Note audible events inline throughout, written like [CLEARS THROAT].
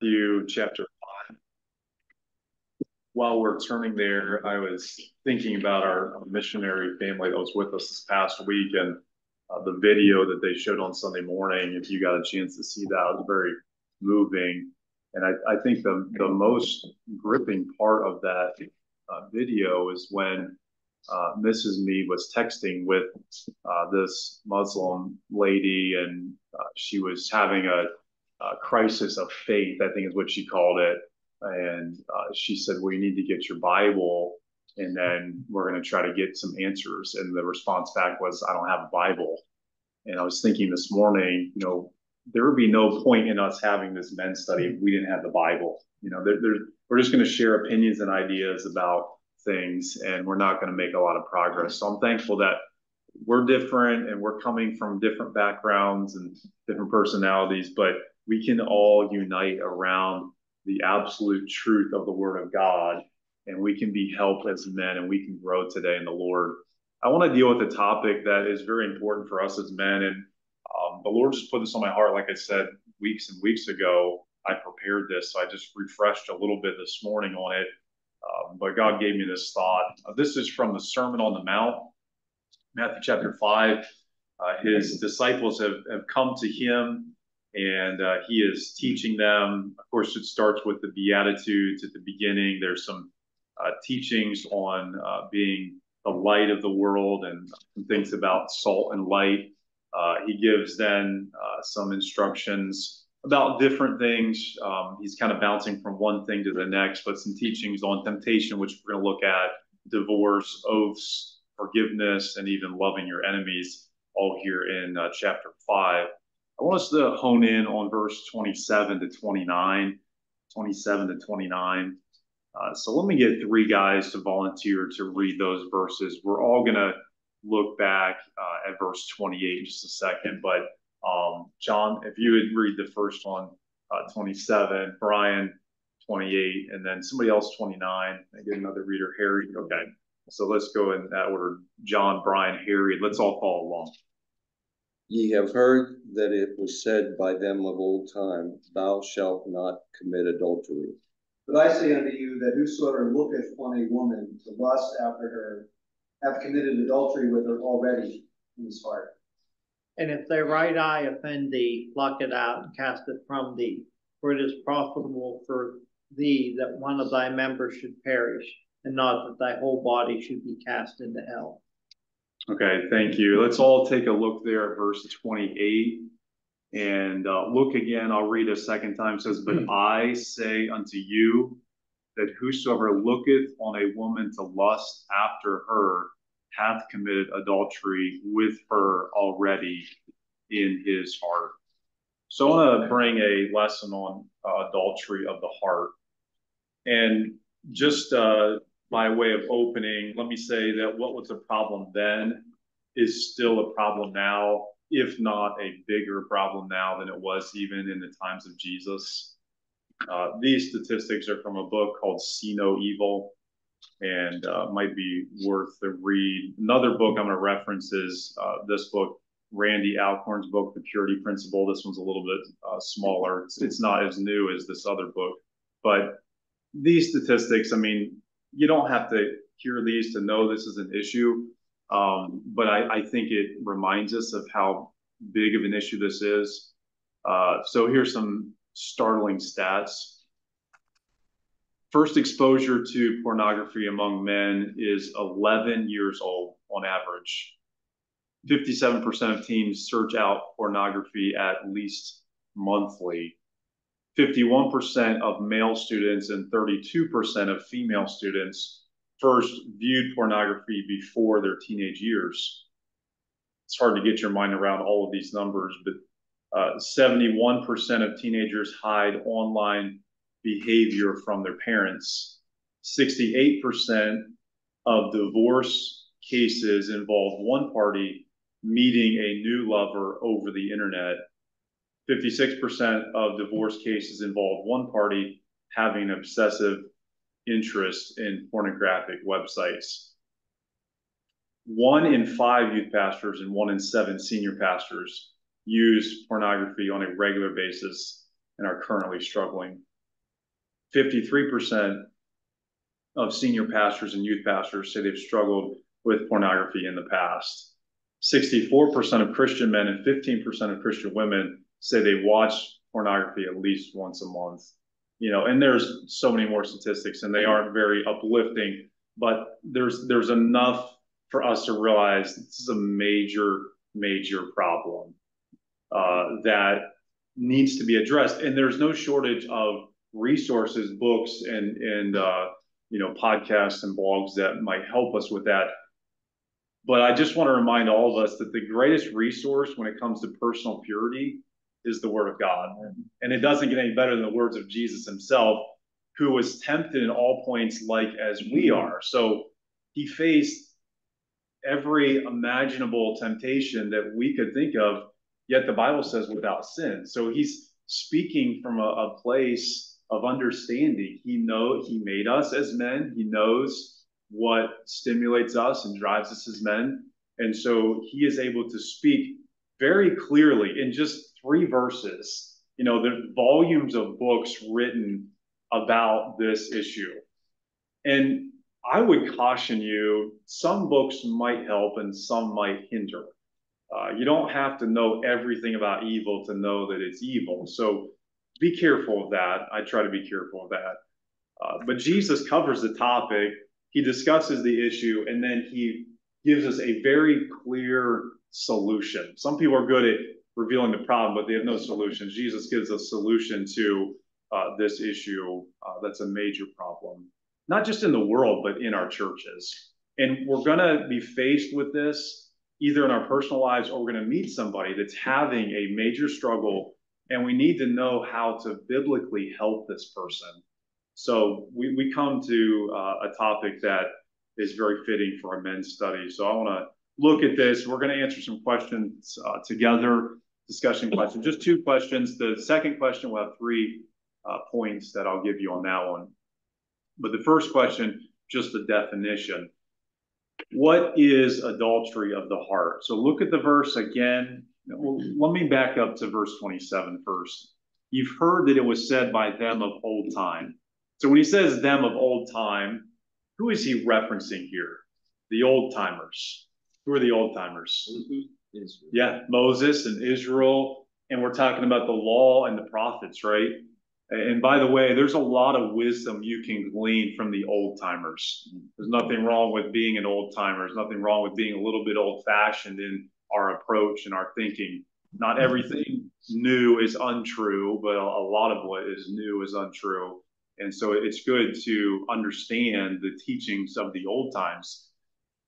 Matthew chapter 5. While we're turning there, I was thinking about our missionary family that was with us this past week and uh, the video that they showed on Sunday morning. If you got a chance to see that, it was very moving. And I, I think the, the most gripping part of that uh, video is when uh, Mrs. Mead was texting with uh, this Muslim lady, and uh, she was having a uh, crisis of faith, I think is what she called it. And uh, she said, Well, you need to get your Bible, and then we're going to try to get some answers. And the response back was, I don't have a Bible. And I was thinking this morning, you know, there would be no point in us having this men's study if we didn't have the Bible. You know, we're just going to share opinions and ideas about things, and we're not going to make a lot of progress. So I'm thankful that we're different and we're coming from different backgrounds and different personalities, but we can all unite around the absolute truth of the Word of God, and we can be helped as men and we can grow today in the Lord. I want to deal with a topic that is very important for us as men, and um, the Lord just put this on my heart, like I said weeks and weeks ago. I prepared this, so I just refreshed a little bit this morning on it. Um, but God gave me this thought. Uh, this is from the Sermon on the Mount, Matthew chapter 5. Uh, his disciples have, have come to him and uh, he is teaching them. Of course, it starts with the Beatitudes at the beginning. There's some uh, teachings on uh, being the light of the world and some things about salt and light. Uh, he gives then uh, some instructions about different things. Um, he's kind of bouncing from one thing to the next, but some teachings on temptation, which we're going to look at, divorce, oaths, forgiveness, and even loving your enemies, all here in uh, chapter 5. I want us to hone in on verse 27 to 29, 27 to 29. Uh, so let me get three guys to volunteer to read those verses. We're all going to look back uh, at verse 28 in just a second. But um, John, if you would read the first one, uh, 27, Brian, 28, and then somebody else, 29. I get another reader, Harry. Okay. So let's go in that order. John, Brian, Harry. Let's all follow along. Ye have heard that it was said by them of old time, Thou shalt not commit adultery. But I say unto you that whosoever looketh on a woman to lust after her hath committed adultery with her already in his heart. And if thy right eye offend thee, pluck it out and cast it from thee. For it is profitable for thee that one of thy members should perish, and not that thy whole body should be cast into hell. Okay, thank you. Let's all take a look there at verse 28. And uh, look again, I'll read a second time. It says, But hmm. I say unto you that whosoever looketh on a woman to lust after her hath committed adultery with her already in his heart. So I want to bring a lesson on uh, adultery of the heart. And just uh, by way of opening, let me say that what was a problem then is still a problem now, if not a bigger problem now than it was even in the times of Jesus. Uh, these statistics are from a book called See No Evil and uh, might be worth the read. Another book I'm going to reference is uh, this book, Randy Alcorn's book, The Purity Principle. This one's a little bit uh, smaller. It's, it's not as new as this other book, but these statistics, I mean, you don't have to hear these to know this is an issue. Um, but I, I, think it reminds us of how big of an issue this is. Uh, so here's some startling stats. First exposure to pornography among men is 11 years old on average. 57% of teens search out pornography at least monthly. 51% of male students and 32% of female students first viewed pornography before their teenage years. It's hard to get your mind around all of these numbers, but uh, 71% of teenagers hide online behavior from their parents. 68% of divorce cases involve one party meeting a new lover over the internet 56% of divorce cases involve one party having obsessive interest in pornographic websites. One in five youth pastors and one in seven senior pastors use pornography on a regular basis and are currently struggling Fifty-three percent of senior pastors and youth pastors say they've struggled with pornography in the past. Sixty-four percent of Christian men and fifteen percent of Christian women say they watch pornography at least once a month. You know, and there's so many more statistics and they aren't very uplifting, but there's there's enough for us to realize this is a major, major problem uh, that needs to be addressed. And there's no shortage of resources, books, and and uh, you know podcasts and blogs that might help us with that. But I just want to remind all of us that the greatest resource when it comes to personal purity is the Word of God, and it doesn't get any better than the words of Jesus Himself, who was tempted in all points like as we are. So He faced every imaginable temptation that we could think of, yet the Bible says without sin. So he's speaking from a, a place of understanding. He know he made us as men. He knows what stimulates us and drives us as men. And so he is able to speak very clearly in just three verses. You know, the volumes of books written about this issue. And I would caution you, some books might help and some might hinder. Uh, you don't have to know everything about evil to know that it's evil. So be careful of that. I try to be careful of that. Uh, but Jesus covers the topic, he discusses the issue, and then he gives us a very clear solution. Some people are good at revealing the problem, but they have no solution. Jesus gives a solution to uh, this issue uh, that's a major problem not just in the world, but in our churches. And we're going to be faced with this either in our personal lives or we're going to meet somebody that's having a major struggle and we need to know how to biblically help this person. So we, we come to uh, a topic that is very fitting for a men's study. So I want to look at this. We're going to answer some questions uh, together, discussion questions, just two questions. The second question will have three uh, points that I'll give you on that one. But the first question, just the definition. What is adultery of the heart? So look at the verse again. Well, let me back up to verse 27 first. You've heard that it was said by them of old time. So when he says them of old time, who is he referencing here? The old timers. Who are the old timers? Mm-hmm. Yeah, Moses and Israel. And we're talking about the law and the prophets, right? And by the way, there's a lot of wisdom you can glean from the old timers. There's nothing wrong with being an old timer. There's nothing wrong with being a little bit old fashioned in our approach and our thinking. Not everything new is untrue, but a, a lot of what is new is untrue. And so it's good to understand the teachings of the old times.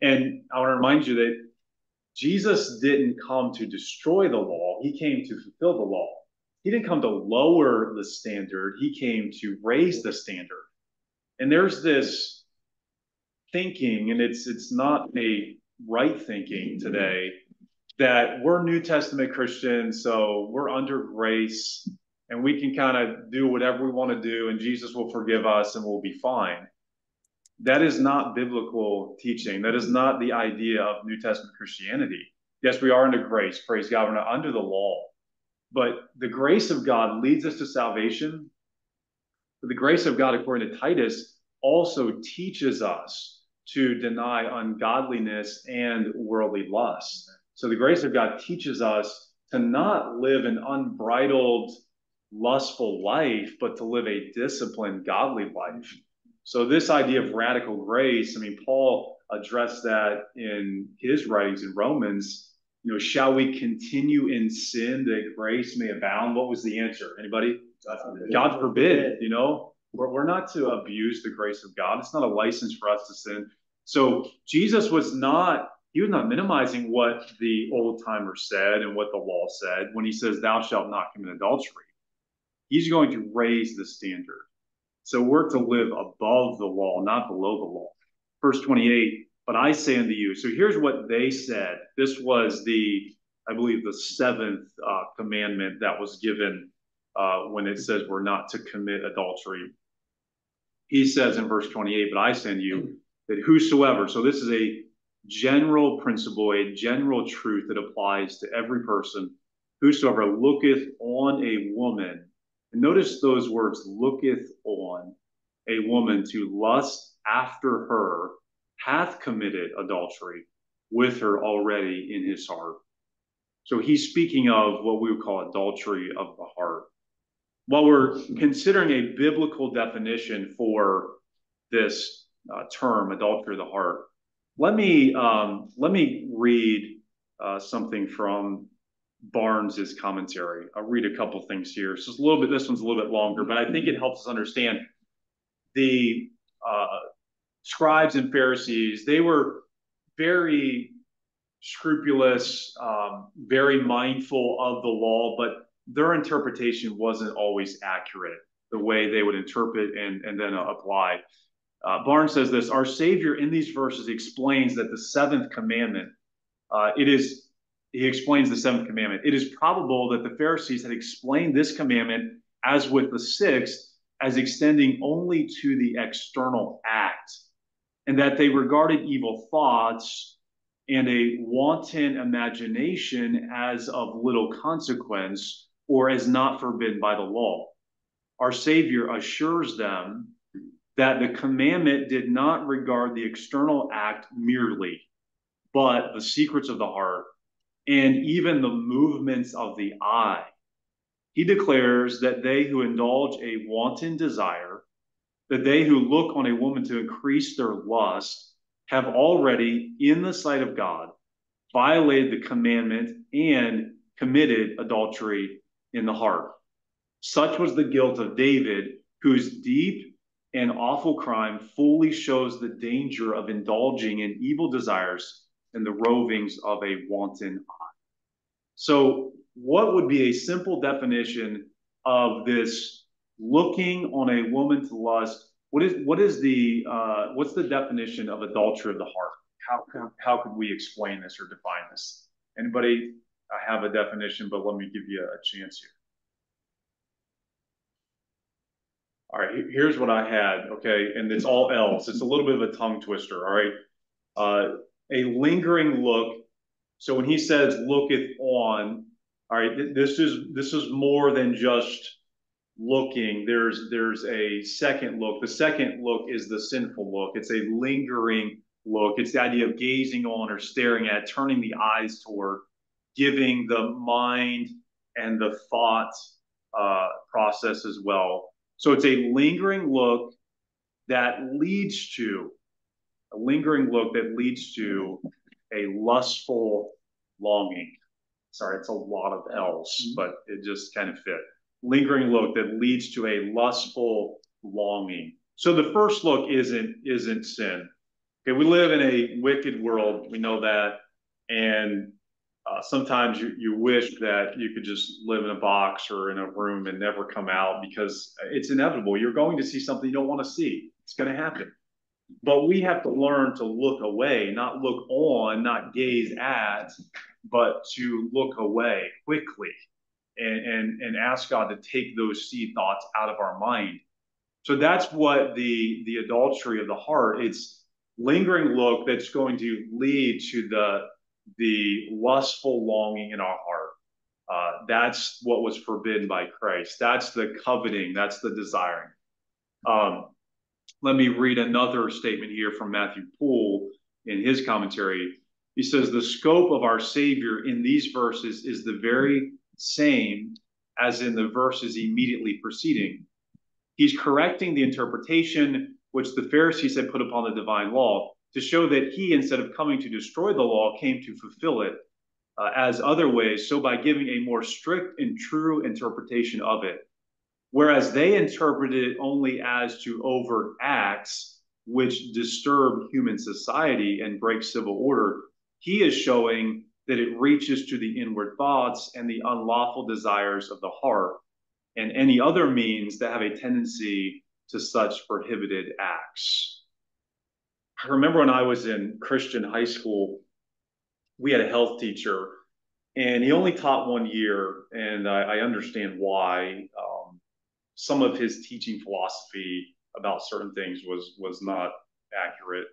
And I want to remind you that Jesus didn't come to destroy the law, he came to fulfill the law he didn't come to lower the standard, he came to raise the standard. And there's this thinking, and it's it's not a right thinking today, that we're New Testament Christians, so we're under grace and we can kind of do whatever we want to do, and Jesus will forgive us and we'll be fine. That is not biblical teaching. That is not the idea of New Testament Christianity. Yes, we are under grace. Praise God. We're not under the law. But the grace of God leads us to salvation. But the grace of God, according to Titus, also teaches us to deny ungodliness and worldly lust. So the grace of God teaches us to not live an unbridled, lustful life, but to live a disciplined, godly life. So this idea of radical grace, I mean, Paul addressed that in his writings in Romans you know, shall we continue in sin that grace may abound? What was the answer? Anybody? God forbid. God forbid you know, we're, we're not to abuse the grace of God. It's not a license for us to sin. So Jesus was not, he was not minimizing what the old timer said and what the law said when he says, Thou shalt not commit adultery. He's going to raise the standard. So we're to live above the law, not below the law. Verse 28 but I say unto you. So here's what they said. This was the, I believe, the seventh uh, commandment that was given uh, when it says we're not to commit adultery. He says in verse 28, but I unto you that whosoever, so this is a general principle, a general truth that applies to every person, whosoever looketh on a woman And notice those words, looketh on a woman to lust after her, hath committed adultery with her already in his heart. So he's speaking of what we would call adultery of the heart. While we're considering a biblical definition for this uh, term, adultery of the heart, let me um, let me read uh, something from Barnes's commentary. I'll read a couple things here. It's a little bit. This one's a little bit longer, but I think it helps us understand the uh, scribes and Pharisees. They were very scrupulous, um, very mindful of the law, but their interpretation wasn't always accurate. The way they would interpret and and then uh, apply. Uh, Barnes says this: Our Savior in these verses explains that the seventh commandment. Uh, it is he explains the seventh commandment. It is probable that the Pharisees had explained this commandment as with the sixth as extending only to the external act, and that they regarded evil thoughts and a wanton imagination as of little consequence or as not forbidden by the law. Our Savior assures them that the commandment did not regard the external act merely, but the secrets of the heart and even the movements of the eye. He declares that they who indulge a wanton desire, that they who look on a woman to increase their lust, have already, in the sight of God, violated the commandment and committed adultery in the heart. Such was the guilt of David, whose deep and awful crime fully shows the danger of indulging in evil desires and the rovings of a wanton eye. So, what would be a simple definition of this looking on a woman to lust? What is what is the uh, what's the definition of adultery of the heart? How how could we explain this or define this? Anybody I have a definition, but let me give you a chance here. All right, here's what I had, okay, and it's all else. It's a little bit of a tongue twister, all right? Uh, a lingering look. So when he says looketh on, all right, this is this is more than just looking. There's there's a second look. The second look is the sinful look. It's a lingering look. It's the idea of gazing on or staring at, turning the eyes toward, giving the mind and the thought uh, process as well so it's a lingering look that leads to a lingering look that leads to a lustful longing. Sorry, it's a lot of else, mm-hmm. but it just kind of fit. Lingering look that leads to a lustful longing. So the first look isn't isn't sin. Okay, we live in a wicked world. We know that, and uh, sometimes you, you wish that you could just live in a box or in a room and never come out because it's inevitable. You're going to see something you don't want to see. It's going to happen. But we have to learn to look away, not look on, not gaze at, but to look away quickly and, and, and ask God to take those seed thoughts out of our mind. So that's what the, the adultery of the heart, it's lingering look that's going to lead to the the lustful longing in our heart. Uh, that's what was forbidden by Christ. That's the coveting. That's the desiring. Um, let me read another statement here from Matthew Poole in his commentary. He says, The scope of our Savior in these verses is the very same as in the verses immediately preceding. He's correcting the interpretation which the Pharisees had put upon the divine law to show that he, instead of coming to destroy the law, came to fulfill it uh, as other ways, so by giving a more strict and true interpretation of it. Whereas they interpreted it only as to overt acts which disturb human society and break civil order, he is showing that it reaches to the inward thoughts and the unlawful desires of the heart and any other means that have a tendency to such prohibited acts. I remember when I was in Christian high school, we had a health teacher, and he only taught one year, and I, I understand why. Um, some of his teaching philosophy about certain things was was not accurate,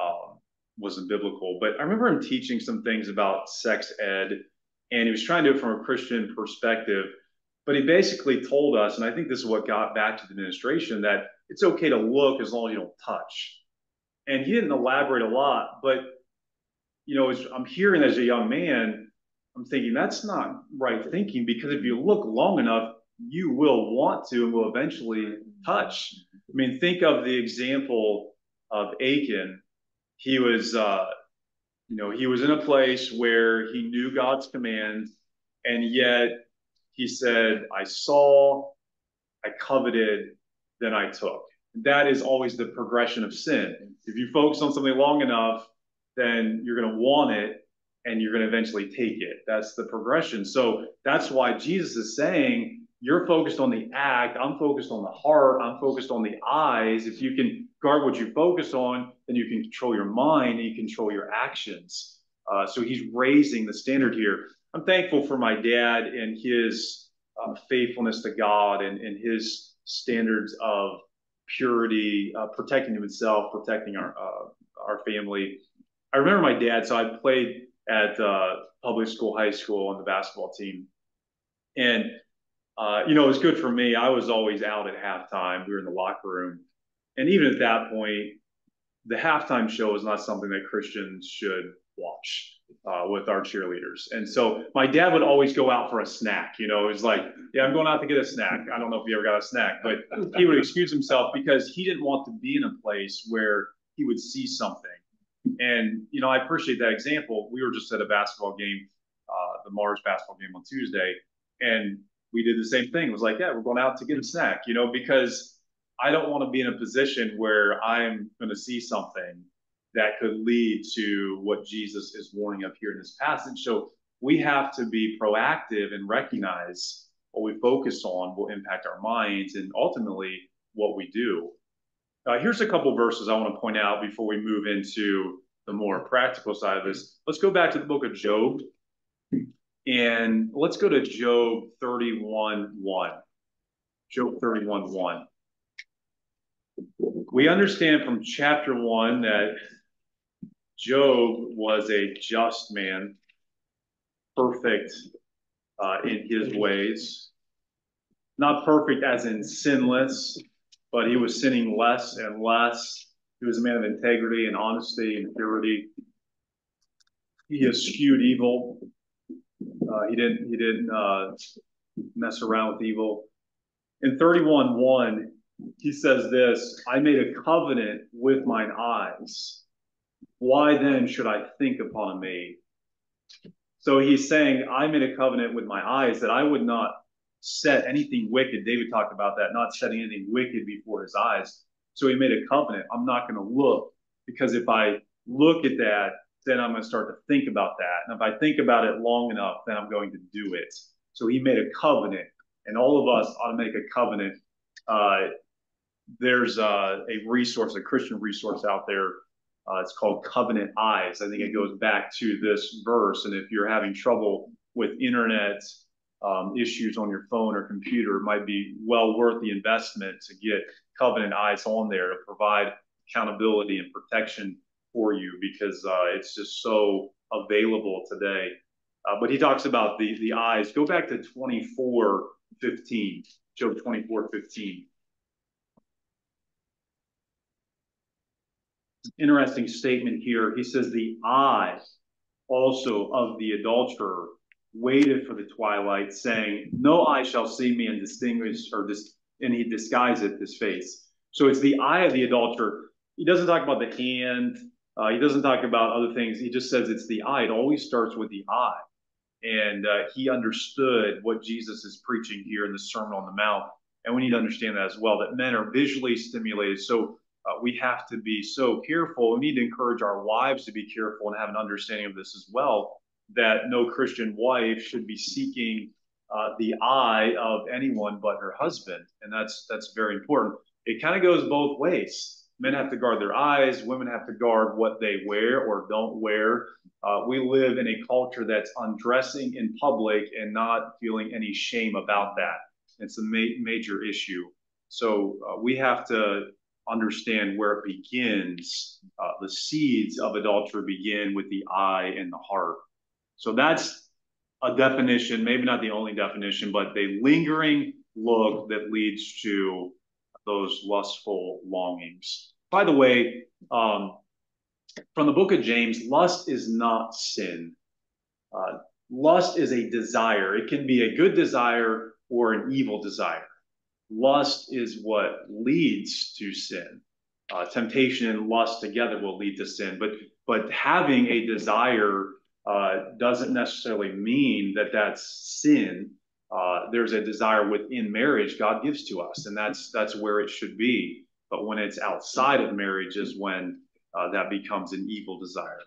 um, wasn't biblical. But I remember him teaching some things about sex ed, and he was trying to do it from a Christian perspective. But he basically told us, and I think this is what got back to the administration, that it's okay to look as long as you don't touch. And he didn't elaborate a lot, but you know, as I'm hearing as a young man, I'm thinking that's not right thinking because if you look long enough, you will want to and will eventually touch. I mean, think of the example of Achan. He was, uh, you know, he was in a place where he knew God's command, and yet he said, I saw, I coveted, then I took. That is always the progression of sin. If you focus on something long enough, then you're going to want it and you're going to eventually take it. That's the progression. So that's why Jesus is saying, you're focused on the act. I'm focused on the heart. I'm focused on the eyes. If you can guard what you focus on, then you can control your mind and you control your actions. Uh, so he's raising the standard here. I'm thankful for my dad and his uh, faithfulness to God and, and his standards of purity, uh, protecting himself, protecting our uh, our family. I remember my dad. So I played at uh, public school, high school on the basketball team, and uh, you know it was good for me. I was always out at halftime. We were in the locker room, and even at that point, the halftime show is not something that Christians should watch uh, with our cheerleaders. And so my dad would always go out for a snack. You know, it was like, yeah, I'm going out to get a snack. I don't know if he ever got a snack, but he would excuse himself because he didn't want to be in a place where he would see something. And, you know, I appreciate that example. We were just at a basketball game, uh, the Mars basketball game on Tuesday, and we did the same thing. It was like, yeah, we're going out to get a snack, you know, because I don't want to be in a position where I'm going to see something that could lead to what Jesus is warning up here in this passage. So we have to be proactive and recognize what we focus on will impact our minds and ultimately what we do. Uh, here's a couple verses I want to point out before we move into the more practical side of this. Let's go back to the book of Job and let's go to Job 31 1. Job 31 1. We understand from chapter 1 that Job was a just man, perfect uh, in his ways. Not perfect as in sinless, but he was sinning less and less. He was a man of integrity and honesty and purity. He eschewed evil. Uh, he didn't. He didn't uh, mess around with evil. In 31 1, he says this: "I made a covenant with mine eyes. Why then should I think upon maid? So he's saying, I made a covenant with my eyes that I would not set anything wicked. David talked about that, not setting anything wicked before his eyes. So he made a covenant. I'm not going to look because if I look at that, then I'm going to start to think about that. And if I think about it long enough, then I'm going to do it. So he made a covenant, and all of us ought to make a covenant. Uh, there's uh, a resource, a Christian resource out there uh, it's called Covenant Eyes. I think it goes back to this verse. And if you're having trouble with internet um, issues on your phone or computer, it might be well worth the investment to get Covenant Eyes on there to provide accountability and protection for you because uh, it's just so available today. Uh, but he talks about the the eyes. Go back to 24, 15, Job 24, 15. interesting statement here. He says, The eye also of the adulterer waited for the twilight, saying, No eye shall see me and distinguish, or dis- and he disguiseth his face. So it's the eye of the adulterer. He doesn't talk about the hand. Uh, he doesn't talk about other things. He just says it's the eye. It always starts with the eye. And uh, he understood what Jesus is preaching here in the Sermon on the Mount. And we need to understand that as well, that men are visually stimulated. So uh, we have to be so careful. We need to encourage our wives to be careful and have an understanding of this as well. That no Christian wife should be seeking uh, the eye of anyone but her husband, and that's that's very important. It kind of goes both ways. Men have to guard their eyes. Women have to guard what they wear or don't wear. Uh, we live in a culture that's undressing in public and not feeling any shame about that. It's a ma- major issue. So uh, we have to understand where it begins. Uh, the seeds of adultery begin with the eye and the heart. So that's a definition, maybe not the only definition, but the lingering look that leads to those lustful longings. By the way, um, from the book of James, lust is not sin. Uh, lust is a desire. It can be a good desire or an evil desire. Lust is what leads to sin. Uh, temptation and lust together will lead to sin, but but having a desire uh, doesn't necessarily mean that that's sin. Uh, there's a desire within marriage God gives to us, and that's that's where it should be. But when it's outside of marriage, is when uh, that becomes an evil desire.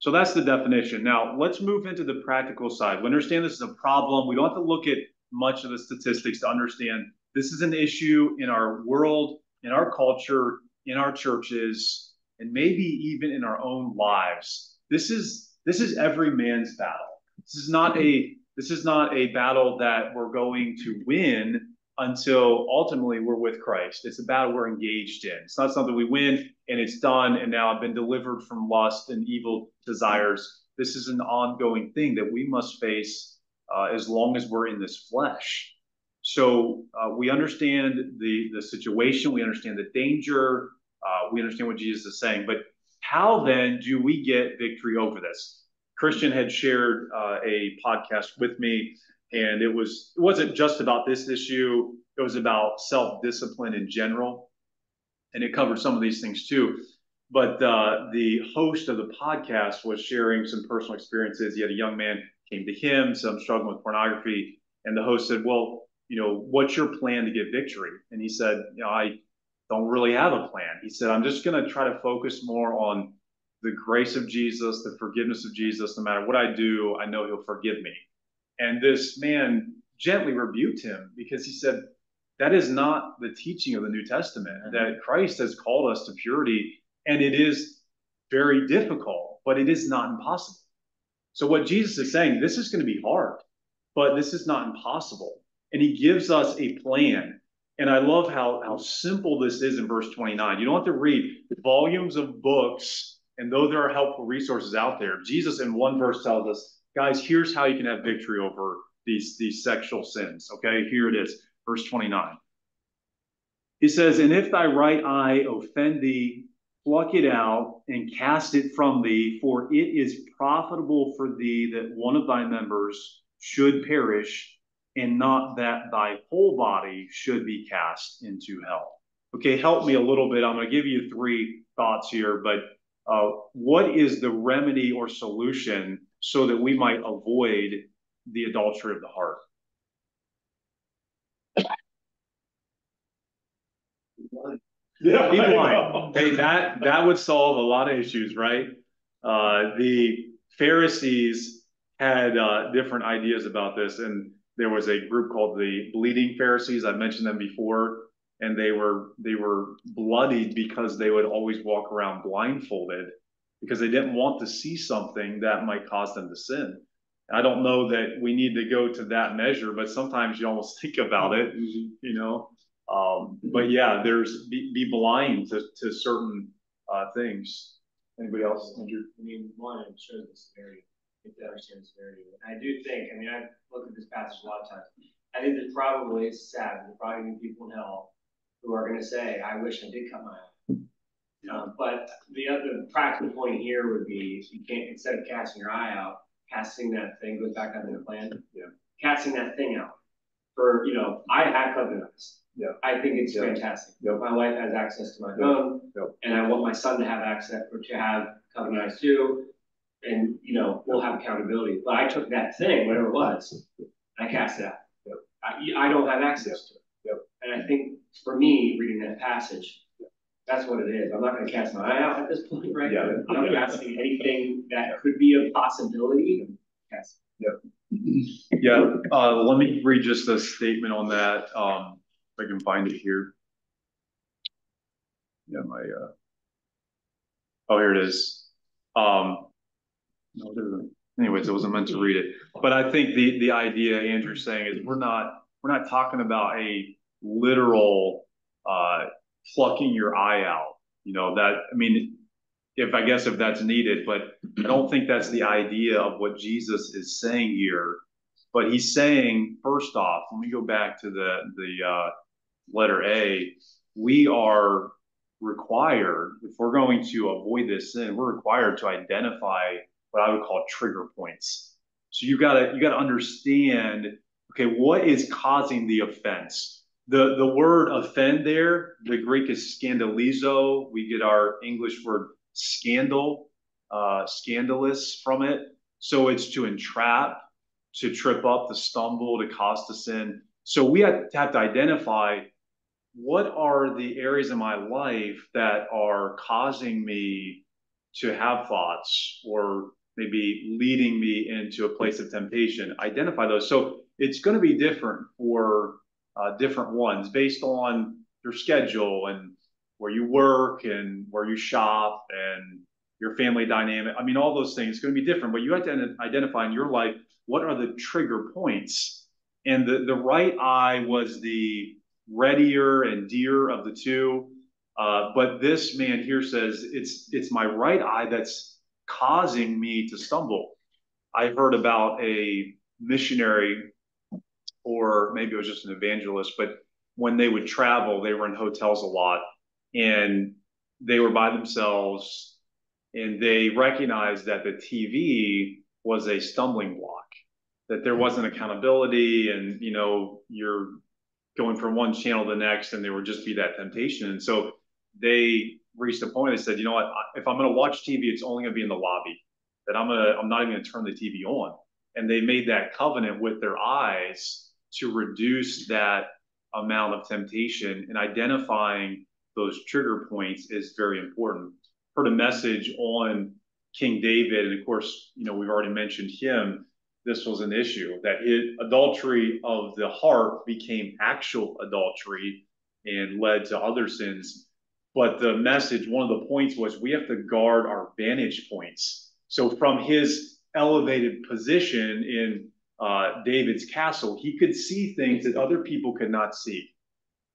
So that's the definition. Now let's move into the practical side. We understand this is a problem. We don't have to look at much of the statistics to understand this is an issue in our world, in our culture, in our churches, and maybe even in our own lives. This is this is every man's battle. This is not a this is not a battle that we're going to win until ultimately we're with Christ. It's a battle we're engaged in. It's not something we win and it's done and now I've been delivered from lust and evil desires. This is an ongoing thing that we must face uh, as long as we're in this flesh. So uh, we understand the the situation, we understand the danger, uh, we understand what Jesus is saying. But how then do we get victory over this? Christian had shared uh, a podcast with me, and it was it wasn't just about this issue. It was about self discipline in general, and it covered some of these things too. But uh, the host of the podcast was sharing some personal experiences. He had a young man came to him, some struggling with pornography, and the host said, "Well, you know, what's your plan to get victory?" And he said, "You know, I don't really have a plan." He said, "I'm just going to try to focus more on the grace of Jesus, the forgiveness of Jesus. No matter what I do, I know He'll forgive me." And this man gently rebuked him because he said, "That is not the teaching of the New Testament. Mm-hmm. That Christ has called us to purity, and it is very difficult, but it is not impossible." So what Jesus is saying, this is going to be hard, but this is not impossible. And he gives us a plan. And I love how, how simple this is in verse 29. You don't have to read volumes of books, and though there are helpful resources out there, Jesus in one verse tells us, guys, here's how you can have victory over these, these sexual sins. Okay, here it is, verse 29. He says, And if thy right eye offend thee, pluck it out and cast it from thee, for it is profitable for thee that one of thy members should perish, and not that thy whole body should be cast into hell. Okay, help me a little bit. I'm going to give you three thoughts here, but what is the remedy or solution so that we might avoid the adultery of the heart? Yeah. Blind. Hey, that that would solve a lot of issues, right? Uh, the Pharisees had uh, different ideas about this, and there was a group called the Bleeding Pharisees. I mentioned them before, and they were they were bloodied because they would always walk around blindfolded because they didn't want to see something that might cause them to sin. I don't know that we need to go to that measure, but sometimes you almost [LAUGHS] think about it, you know. Um, but yeah, there's be, be blind to, to certain uh, things. Anybody else? Andrew? I mean, one, it shows the severity, you have to understand the severity. And I do think, I mean, I've looked at this passage a lot of times. I think there's probably, it's sad, there's probably gonna people in hell who are gonna say, I wish I did cut my eye. Um, but the other practical point here would be, you can't, instead of casting your eye out, casting that thing, goes back on the plan. Yeah. Casting that thing out. For, you know, I have covenant eyes. Yeah. I think it's Yeah. fantastic. Yeah. My wife has access to my phone. Yeah. And I want my son to have access, or to have covenant eyes too. And, you know, we'll have accountability. But I took that thing, whatever it was, and I cast it out. I, I don't have access to it. And I think for me, reading that passage, that's what it is. I'm not gonna cast my eye out at this point, right? Yeah. I'm not casting anything that could be a possibility. Yes. Yeah, uh, let me read just a statement on that, um, if I can find it here. Yeah, my, uh, oh, here it is. Um, no, it isn't. anyways, I wasn't meant to read it, but I think the, the idea Andrew's saying is we're not, we're not talking about a literal, uh, plucking your eye out, you know, that, I mean, if I guess if that's needed, but I don't think that's the idea of what Jesus is saying here. But he's saying, first off, let me go back to the the uh, letter A. We are required, if we're going to avoid this sin, we're required to identify what I would call trigger points. So you gotta you gotta understand, okay, what is causing the offense? The the word offend there, the Greek is scandalizo. We get our English word scandal, uh, scandalous from it. So it's to entrap, to trip up, to stumble, to cause to sin. So we have to, have to identify what are the areas in my life that are causing me to have thoughts or maybe leading me into a place of temptation identify those so it's going to be different for uh, different ones based on your schedule and where you work and where you shop and your family dynamic i mean all those things it's going to be different but you have to identify in your life what are the trigger points and the, the right eye was the readier and dear of the two. Uh, but this man here says it's it's my right eye that's causing me to stumble. I heard about a missionary, or maybe it was just an evangelist, but when they would travel, they were in hotels a lot, and they were by themselves, and they recognized that the TV was a stumbling block, that there wasn't accountability, and you know you're going from one channel to the next, and there would just be that temptation. And so they reached a point. They said, you know what? If I'm going to watch TV, it's only going to be in the lobby. That I'm gonna, I'm not even going to turn the TV on. And they made that covenant with their eyes to reduce that amount of temptation. And identifying those trigger points is very important. Heard a message on King David, and of course, you know we've already mentioned him this was an issue that it, adultery of the heart became actual adultery and led to other sins but the message one of the points was we have to guard our vantage points so from his elevated position in uh, david's castle he could see things that other people could not see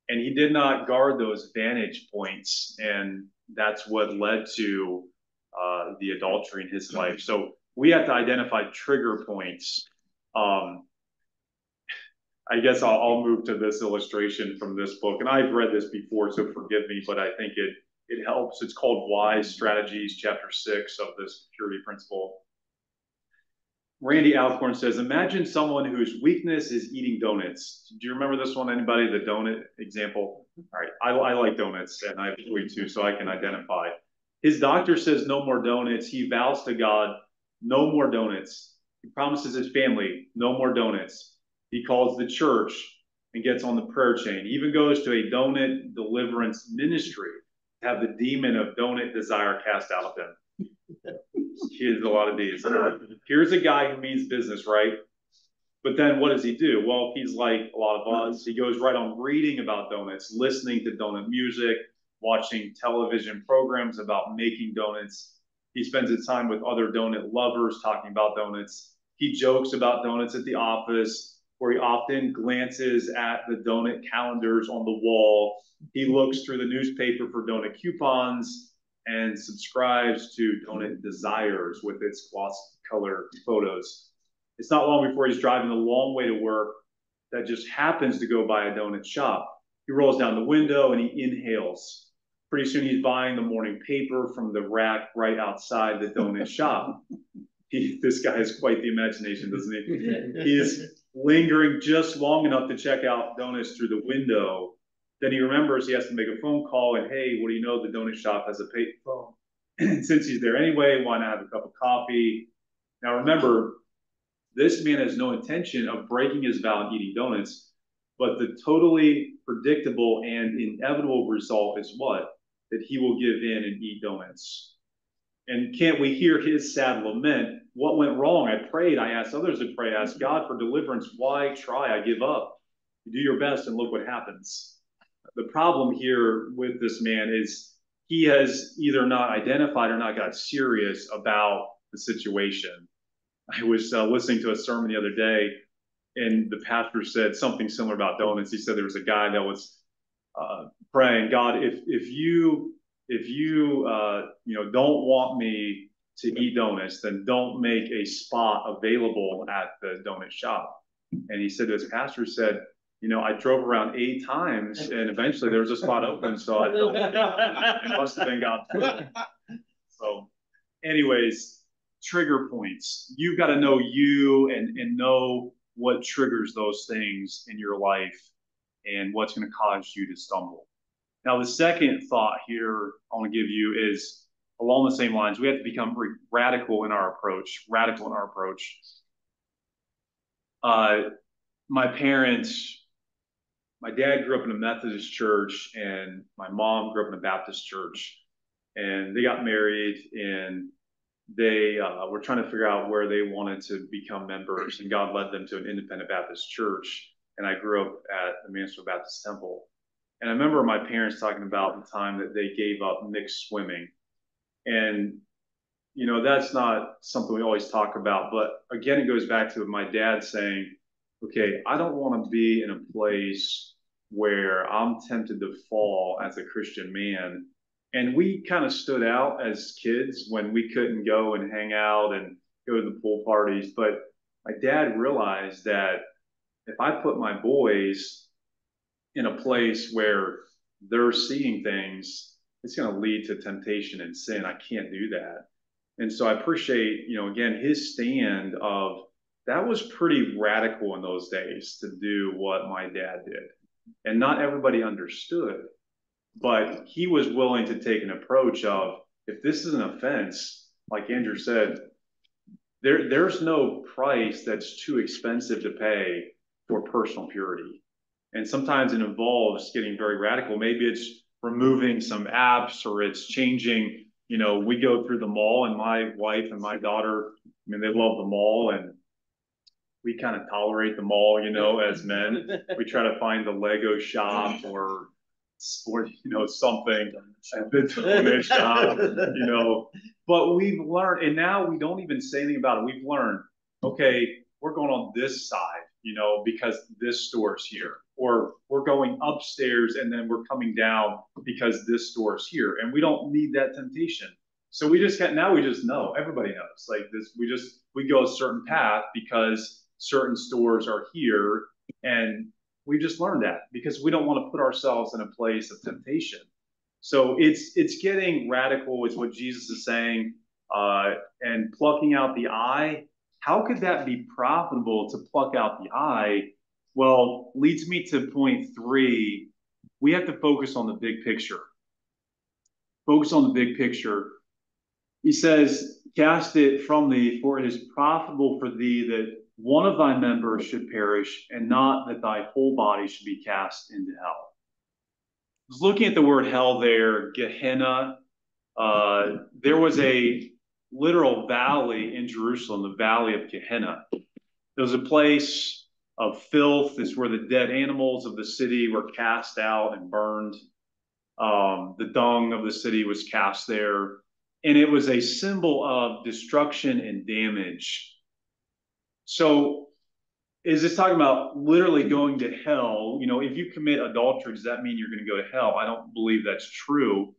and he did not guard those vantage points and that's what led to uh, the adultery in his life so we have to identify trigger points. Um, I guess I'll, I'll, move to this illustration from this book, and I've read this before, so forgive me, but I think it it helps. It's called Wise Strategies, Chapter Six of this Purity Principle. Randy Alcorn says, imagine someone whose weakness is eating donuts. Do you remember this one? Anybody? The donut example? All right, I, I like donuts, and I sweet too, so I can identify. His doctor says no more donuts. He vows to God no more donuts. He promises his family, no more donuts. He calls the church and gets on the prayer chain. He even goes to a donut deliverance ministry to have the demon of donut desire cast out of him. He has a lot of these. Here's a guy who means business, right? But then what does he do? Well, he's like a lot of us. He goes right on reading about donuts, listening to donut music, watching television programs about making donuts, he spends his time with other donut lovers talking about donuts. He jokes about donuts at the office, where he often glances at the donut calendars on the wall. He looks through the newspaper for donut coupons and subscribes to Donut Desires with its gloss color photos. It's not long before he's driving a long way to work that just happens to go by a donut shop. He rolls down the window and he inhales Pretty soon he's buying the morning paper from the rack right outside the donut shop. [LAUGHS] He, this guy has quite the imagination, doesn't he? [LAUGHS] He's lingering just long enough to check out donuts through the window. Then he remembers he has to make a phone call and hey, what do you know? The donut shop has a pay phone. And [CLEARS THROAT] since he's there anyway, why not have a cup of coffee? Now remember, this man has no intention of breaking his vow and eating donuts, but the totally predictable and inevitable result is what? that he will give in and eat donuts. And can't we hear his sad lament? What went wrong? I prayed. I asked others to pray. I asked God for deliverance. Why try? I give up. You do your best and look what happens. The problem here with this man is he has either not identified or not got serious about the situation. I was uh, listening to a sermon the other day, and the pastor said something similar about donuts. He said there was a guy that was uh, praying, God, if if you if you, uh, you know, don't want me to eat donuts, then don't make a spot available at the donut shop. And he said, his pastor said, you know, I drove around eight times and eventually there was a spot open, so I it must have been God. So anyways, trigger points. You've got to know you and, and know what triggers those things in your life and what's going to cause you to stumble. Now, the second thought here I want to give you is along the same lines. We have to become radical in our approach, radical in our approach. Uh, my parents, my dad grew up in a Methodist church and my mom grew up in a Baptist church. And they got married and they uh, were trying to figure out where they wanted to become members. And God led them to an independent Baptist church. And I grew up at the Mansfield Baptist Temple. And I remember my parents talking about the time that they gave up mixed swimming. And, you know, that's not something we always talk about. But again, it goes back to my dad saying, okay, I don't want to be in a place where I'm tempted to fall as a Christian man. And we kind of stood out as kids when we couldn't go and hang out and go to the pool parties. But my dad realized that if I put my boys in a place where they're seeing things, it's going to lead to temptation and sin. I can't do that. And so I appreciate, you know, again, his stand of that was pretty radical in those days to do what my dad did. And not everybody understood, but he was willing to take an approach of if this is an offense, like Andrew said, there, there's no price that's too expensive to pay for personal purity. And sometimes it involves getting very radical. Maybe it's removing some apps or it's changing. You know, we go through the mall, and my wife and my daughter, I mean, they love the mall, and we kind of tolerate the mall, you know, as men. [LAUGHS] we try to find the Lego shop or sport, you know, something at the donut shop, you know. But we've learned, and now we don't even say anything about it. We've learned, okay, we're going on this side, you know, because this store's here or we're going upstairs and then we're coming down because this store's here and we don't need that temptation so we just got now we just know everybody knows like this we just we go a certain path because certain stores are here and we just learned that because we don't want to put ourselves in a place of temptation so it's it's getting radical is what jesus is saying uh, and plucking out the eye how could that be profitable to pluck out the eye well, leads me to point three. We have to focus on the big picture. Focus on the big picture. He says, Cast it from thee, for it is profitable for thee that one of thy members should perish, and not that thy whole body should be cast into hell. I was looking at the word hell there, Gehenna. Uh, there was a literal valley in Jerusalem, the valley of Gehenna. It was a place of filth. is where the dead animals of the city were cast out and burned. Um, the dung of the city was cast there. And it was a symbol of destruction and damage. So, is this talking about literally going to hell? You know, if you commit adultery, does that mean you're going to go to hell? I don't believe that's true.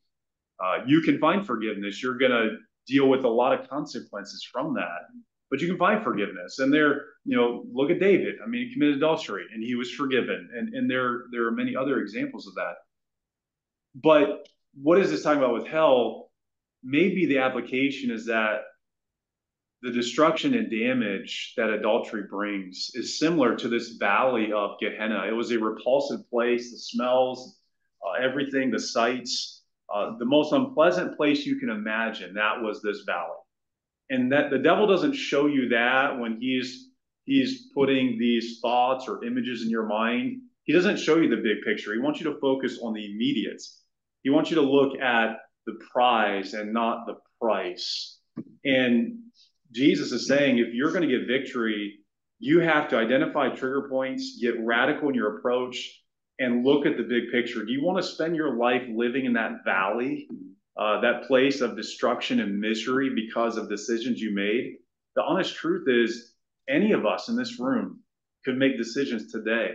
Uh, you can find forgiveness. You're going to deal with a lot of consequences from that but you can find forgiveness. And there, you know, look at David. I mean, he committed adultery and he was forgiven. And, and there, there are many other examples of that. But what is this talking about with hell? Maybe the application is that the destruction and damage that adultery brings is similar to this valley of Gehenna. It was a repulsive place, the smells, uh, everything, the sights, uh, the most unpleasant place you can imagine. That was this valley. And that the devil doesn't show you that when he's he's putting these thoughts or images in your mind. He doesn't show you the big picture. He wants you to focus on the immediates he wants you to look at the prize and not the price. And jesus is saying if you're going to get victory you have to identify trigger points get radical in your approach and look at the big picture do you want to spend your life living in that valley uh, that place of destruction and misery because of decisions you made. The honest truth is, any of us in this room could make decisions today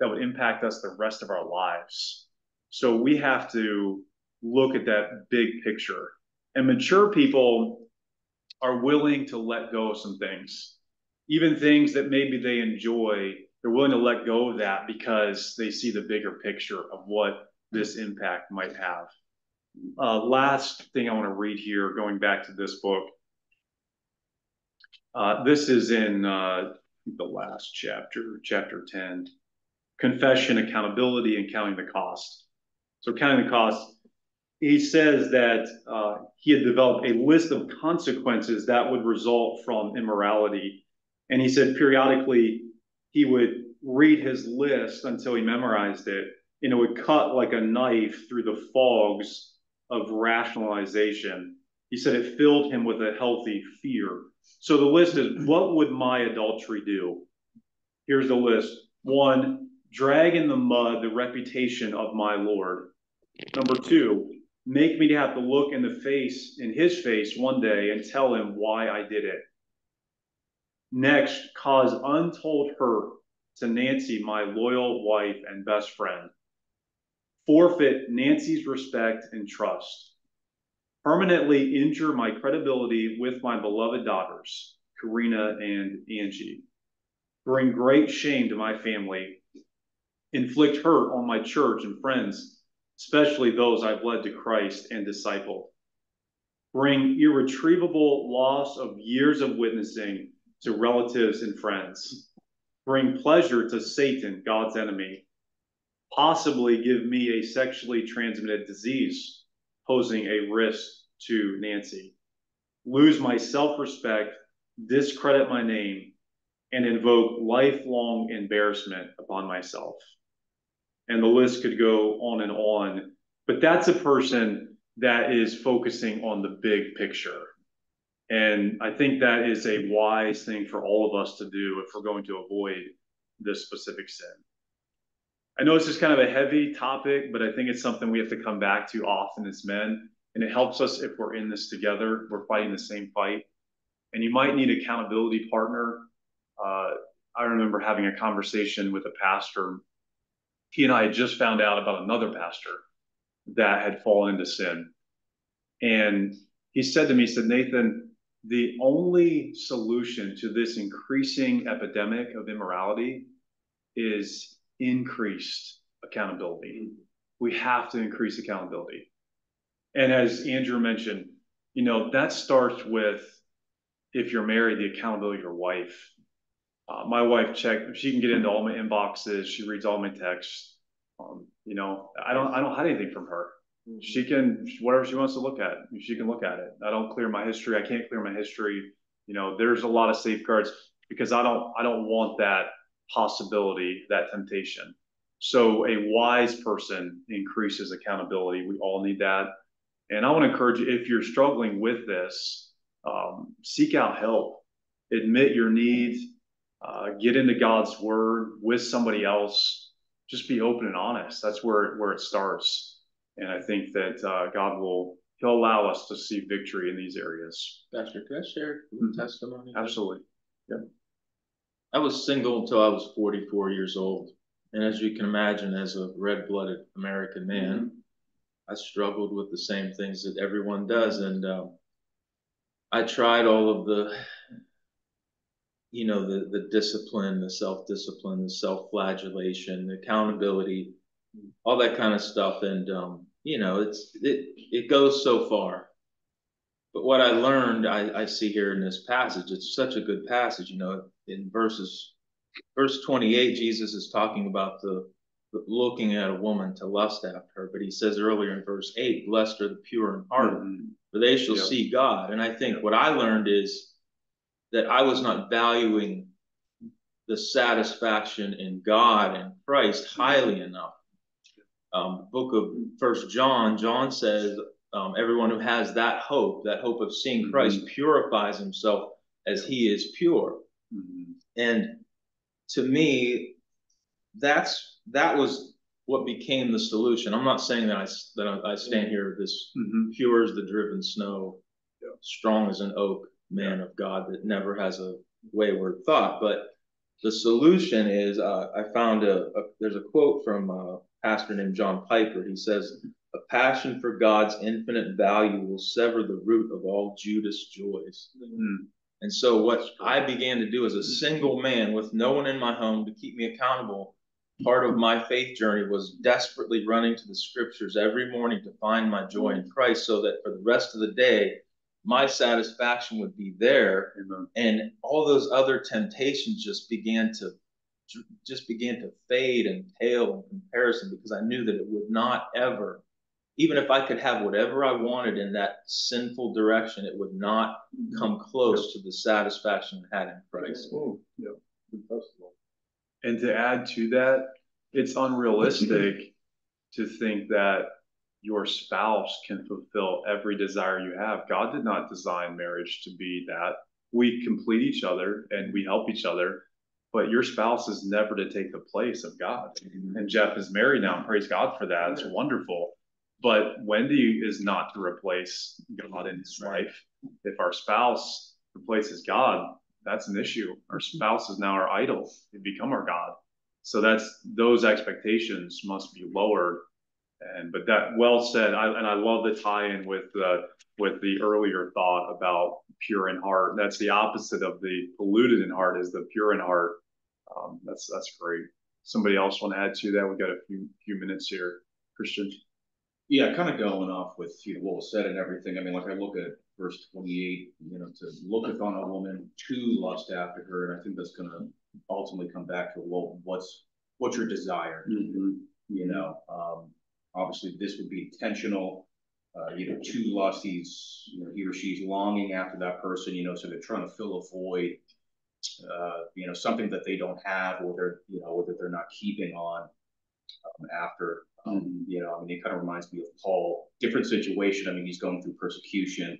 that would impact us the rest of our lives. So we have to look at that big picture. And mature people are willing to let go of some things, even things that maybe they enjoy. They're willing to let go of that because they see the bigger picture of what this impact might have. Uh, last thing I want to read here, going back to this book. Uh, this is in uh, the last chapter, chapter 10 confession, accountability, and counting the cost. So, counting the cost, he says that uh, he had developed a list of consequences that would result from immorality. And he said periodically he would read his list until he memorized it, and it would cut like a knife through the fogs of rationalization. He said it filled him with a healthy fear. So the list is what would my adultery do? Here's the list. One, drag in the mud the reputation of my Lord. Number two, make me to have to look in the face, in his face one day and tell him why I did it. Next, cause untold hurt to Nanci, my loyal wife and best friend. Forfeit Nanci's respect and trust. Permanently injure my credibility with my beloved daughters, Karina and Angie. Bring great shame to my family inflict hurt on my church and friends, especially those I've led to Christ and discipled. Bring irretrievable loss of years of witnessing to relatives and friends. Bring pleasure to Satan, God's enemy. Possibly give me a sexually transmitted disease, posing a risk to Nanci. Lose my self respect, discredit my name, and invoke lifelong embarrassment upon myself and the list could go on and on. But that's a person that is focusing on the big picture. And I think that is a wise thing for all of us to do if we're going to avoid this specific sin. I know this is kind of a heavy topic, but I think it's something we have to come back to often as men. And it helps us if we're in this together, we're fighting the same fight. And you might need accountability partner. Uh, I remember having a conversation with a pastor he and I had just found out about another pastor that had fallen into sin. And he said to me, he said, Nathan, the only solution to this increasing epidemic of immorality is increased accountability. We have to increase accountability. And as Andrew mentioned, you know, that starts with if you're married, the accountability of your wife. Uh, my wife checked; she can get into all my inboxes. She reads all my texts. Um, you know, I don't, I don't hide anything from her. She can, whatever she wants to look at, she can look at it. I don't clear my history. I can't clear my history. You know, there's a lot of safeguards because I don't, I don't want that possibility, that temptation. So a wise person increases accountability. We all need that. And I want to encourage you, if you're struggling with this, um, seek out help, admit your needs, uh, get into God's word with somebody else. Just be open and honest. That's where where it starts. And I think that uh, God will He'll allow us to see victory in these areas. Pastor, can I share Mhm. testimony? Absolutely. I was single until I was 44 years old. And as you can imagine, as a red blooded American man, I struggled with the same things that everyone does. And um, I tried all of the, you know, the, the discipline, the self discipline, the self flagellation, the accountability, all that kind of stuff. And, um, you know, it's, it, it goes so far. But what I learned, I, I see here in this passage, it's such a good passage, you know, in verses, verse 28, Jesus is talking about the, the looking at a woman to lust after her. But he says earlier in verse 8, blessed are the pure in heart, Mhm. for they shall Yep. see God. And I think Yep. what I learned is that I was not valuing the satisfaction in God and Christ highly enough. Um, book of First John, John says, um, everyone who has that hope, that hope of seeing Christ, purifies himself as he is pure. Mhm. And to me, that's that was what became the solution. I'm not saying that I that I, I stand here this Mhm. pure as the driven snow, Yeah. strong as an oak, man of God that never has a wayward thought. But the solution is, uh, I found a, a there's a quote from a pastor named John Piper. He says, A passion for God's infinite value will sever the root of all Judas joys. Mm, And so what I began to do as a single man with no one in my home to keep me accountable, part of my faith journey was desperately running to the scriptures every morning to find my joy in Christ so that for the rest of the day, my satisfaction would be there. Amen. and all those other temptations just began to just began to fade and pale in comparison because I knew that it would not ever even if I could have whatever I wanted in that sinful direction, it would not mm-hmm. come close to the satisfaction I had in Christ. And to add to that, it's unrealistic [LAUGHS] to think that your spouse can fulfill every desire you have. God did not design marriage to be that. We complete each other and we help each other, but your spouse is never to take the place of God. And Jeff is married now. and Praise God for that. It's wonderful. But Wendy is not to replace God in his life. If our spouse replaces God, that's an issue. Our mm-hmm. spouse is now our idol. They become our God. So that's those expectations must be lowered. And but that well said. I, and I love the tie-in with the with the earlier thought about pure in heart. That's the opposite of the polluted in heart is the pure in heart. Um, that's that's great. Somebody else want to add to that? We got a few few minutes here, Christian. Yeah, kind of going off with, you know, what was said and everything. I mean, like I look at verse twenty-eight, you know, to looketh on a woman to lust after her, and I think that's gonna ultimately come back to, well, what's, what's your desire? You know, um, obviously this would be intentional, uh, you know, to lust, he's, you know, he or she's longing after that person, you know, so they're trying to fill a void. Uh, you know, something that they don't have or they're, you know, or that they're not keeping on um, after. Um, you know, I mean, it kind of reminds me of Paul. Different situation. I mean, he's going through persecution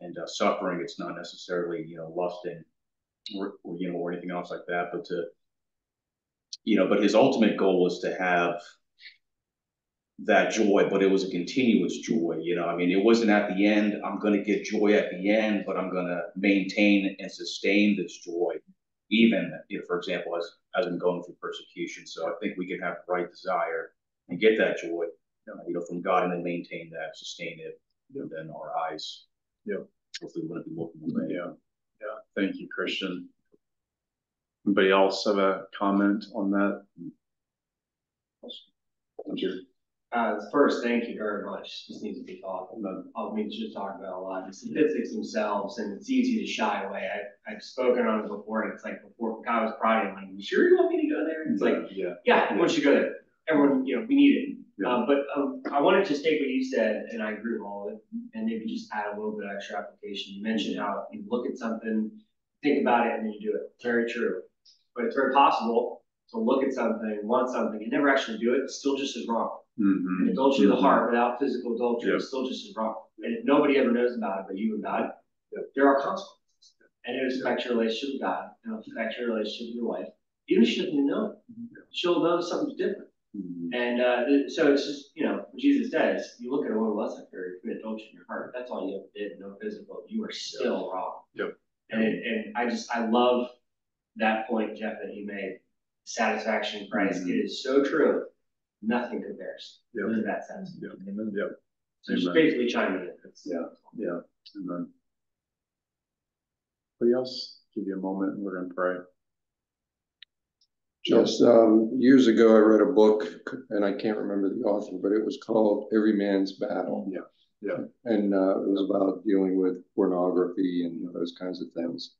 and uh, suffering. It's not necessarily, you know, lusting or, or you know, or anything else like that. But to, you know, but his ultimate goal was to have that joy, but it was a continuous joy. You know, I mean, it wasn't at the end. I'm going to get joy at the end, but I'm going to maintain and sustain this joy, even, you know, for example, as as I'm going through persecution. So I think we can have the right desire and get that joy, uh, you know, from God, and then maintain that, sustain it, and then our eyes, Yeah. hopefully, we're going to be looking away. Yeah, yeah. Thank you, Christian. Anybody else have a comment on that? Thank you. Uh, first, thank you very much. This needs to be talked about. I mean, just talk about a lot. The statistics themselves, and it's easy to shy away. I, I've spoken on it before, and it's like before God was prodding, I'm like, you sure you want me to go there? It's like, Yeah, yeah, I want you to go there. Everyone, you know, we need it. Yeah. Um, but, um, I wanted to take what you said, and I agree with all of it, and maybe just add a little bit of extra application. You mentioned how you look at something, think about it, and then you do it. Very true. But it's very possible to look at something, want something, and never actually do it, it's still just as wrong. Mhm. And adultery of the heart without physical adultery Yeah. is still just as wrong. And if nobody ever knows about it but you and God, Yeah. there are consequences. And it affects your relationship with God, and it'll affect your relationship with your wife. Even if she doesn't even know, she'll know something's different. Mhm. And uh, so it's just, you know, what Jesus says, you look at a woman less after you commit adultery in your heart. That's all you ever did, no physical. You are still wrong. Yep. And and I just I love that point, Jeff, that you made. Satisfaction in Christ. Mhm. It is so true. Nothing compares Yep. to that sense. Yep. Yep. So just basically chiming in. That's- Yeah. Yeah. And then. Anybody else? Give you a moment and we're gonna pray. Yes, um, years ago, I read a book, and I can't remember the author, but it was called Every Man's Battle. Yeah, yeah. And, uh, it was about dealing with pornography and those kinds of things.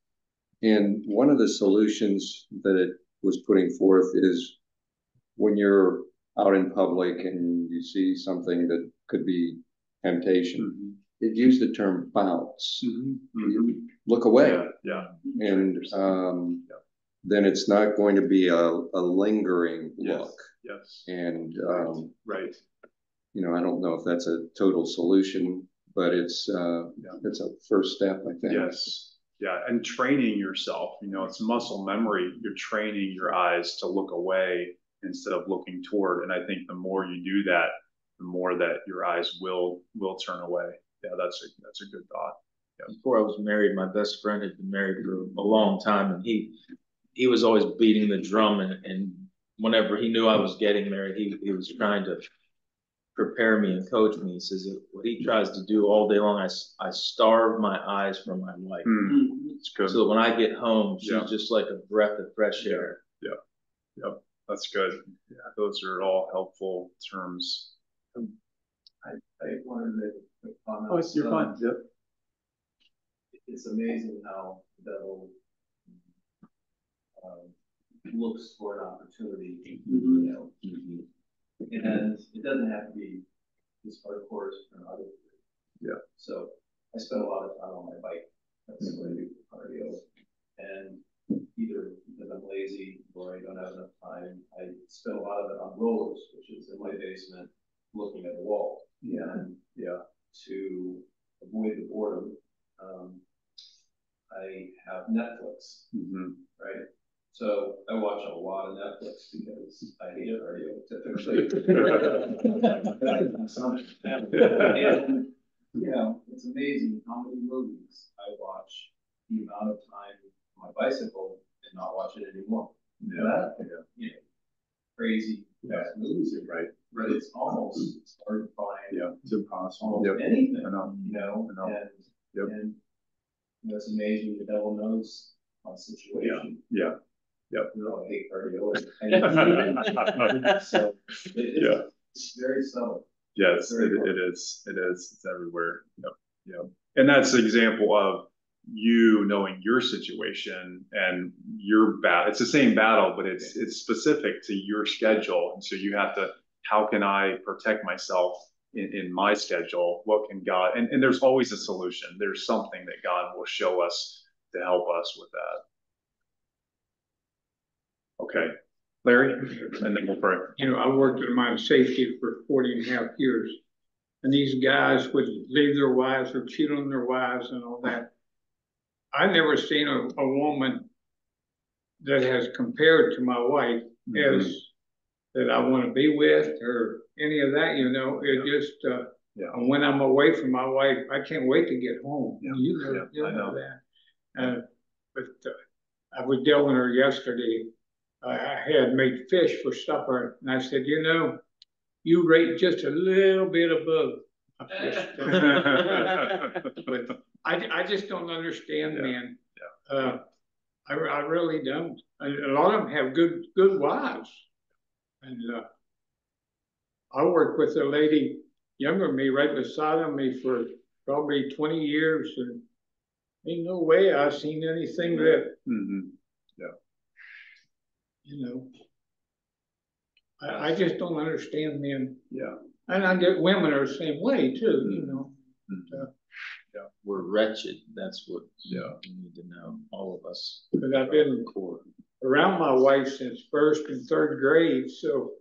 And one of the solutions that it was putting forth is when you're out in public and you see something that could be temptation, it used the term bounce, Mhm. Mhm. look away. Yeah, yeah. And, um, Yeah. then it's not going to be a, a lingering Yes. look. Yes, And, um, right. you know, I don't know if that's a total solution, but it's, uh, Yeah. it's a first step, I think. Yes, yeah, and training yourself, you know, it's muscle memory. You're training your eyes to look away instead of looking toward. And I think the more you do that, the more that your eyes will will turn away. Yeah, that's a that's a good thought. Before I was married, my best friend had been married for a long time and he, he was always beating the drum and, and whenever he knew I was getting married, he, he was trying to prepare me and coach me. He says that what he tries to do all day long, I, I starve my eyes from my wife. Hmm, it's good. So when I get home, she's Yeah. just like a breath of fresh air. Yeah. Yep. That's good. Yeah, those are all helpful terms. I wanted to make a quick comment. Oh, you're fine. Um, Yep. It's amazing how the devil um, looks for an opportunity, Mm-hmm. you know? And it doesn't have to be this hardcore as for other. Yeah. So I spend a lot of time on my bike. That's what I do for cardio. And either because I'm lazy or I don't have enough time, I spend a lot of it on rollers, which is in my basement, looking at the wall. And Yeah. to avoid the boredom, um, I have Netflix, Mhm. right? So I watch a lot of Netflix because I hate cardio typically. And, You know, it's amazing how many movies I watch, the amount of time on my bicycle and not watch it anymore. Yeah. That, you know, crazy Yeah. movies are Right. but it's almost, it's hard to find Yeah, it's impossible. Yep. anything, know. you know, know. and, Yep. and you know, it's amazing the devil knows my situation. Yeah. Yeah. You know, I hate cardio. [LAUGHS] So it Yeah. it's very subtle. Yes, it, Very it is, it is, it's everywhere, yep, yep. And that's an example of you knowing your situation and your battle. it's the same battle, but it's, it's specific to your schedule. And so you have to, how can I protect myself in, in my schedule? What can God, and, and there's always a solution. There's something that God will show us to help us with that. Okay, Larry, and then we'll pray. you know, I worked in mine safety for 40 and a half years. And these guys would leave their wives or cheat on their wives and all that. I've never seen a, a woman that has compared to my wife as that I want to be with or any of that, you know, it just, uh, Yeah. when I'm away from my wife, I can't wait to get home. Yeah, You know, yeah, you I know know. that. Uh, but, uh, I was telling her yesterday, I, had made fish for supper and I said, you know, you rate just a little bit above. a fish." [LAUGHS] But I, I just don't understand, Yeah, man. Uh, I, I really don't. A, a lot of them have good, good wives. And, uh, I worked with a lady younger than me, right beside of me for probably twenty years and ain't no way I've seen anything that, Mhm. You know. I, I just don't understand men. Yeah. And I get women are the same way too, you know. Yeah. We're wretched. That's what Yeah. you need to know, all of us. But I've been Core. around my wife since first and third grade, so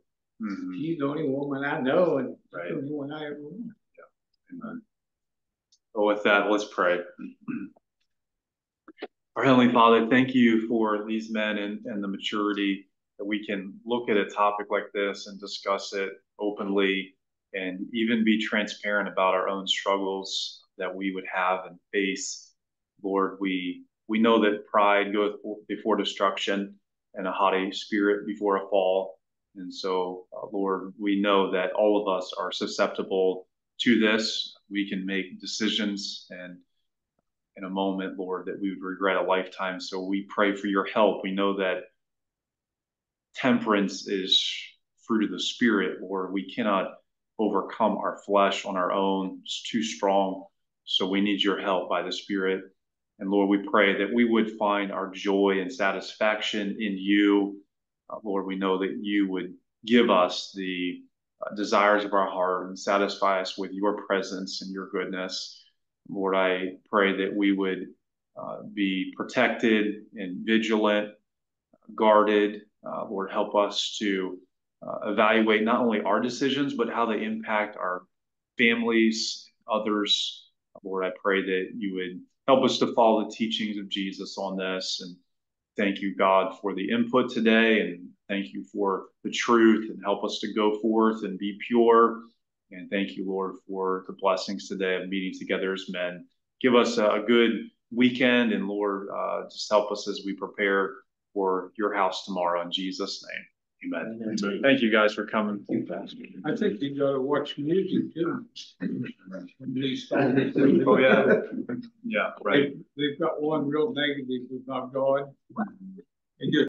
Mhm. she's the only woman I know and Right. the only one I ever want. Amen. Well, with that, let's pray. [CLEARS THROAT] Our Heavenly Father, thank you for these men and, and the maturity that we can look at a topic like this and discuss it openly and even be transparent about our own struggles that we would have and face. Lord, we we know that pride goeth before destruction and a haughty spirit before a fall. And so, uh, Lord, we know that all of us are susceptible to this. We can make decisions and in a moment, Lord, that we would regret a lifetime. So we pray for your help. We know that temperance is fruit of the spirit, Lord. We cannot overcome our flesh on our own. It's too strong. So we need your help by the spirit. And Lord, we pray that we would find our joy and satisfaction in you. Uh, Lord, we know that you would give us the uh, desires of our heart and satisfy us with your presence and your goodness. Lord, I pray that we would uh, be protected and vigilant, guarded. Uh, Lord, help us to uh, evaluate not only our decisions, but how they impact our families, others. Lord, I pray that you would help us to follow the teachings of Jesus on this. And thank you, God, for the input today. And thank you for the truth and help us to go forth and be pure. And thank you, Lord, for the blessings today of meeting together as men. Give us a good weekend, and Lord, uh, just help us as we prepare for your house tomorrow in Jesus' name. Amen. Amen. Thank you guys for coming. You, I think you got to watch music too. oh, yeah. Yeah, right. They've, they've got one real negative about God. And you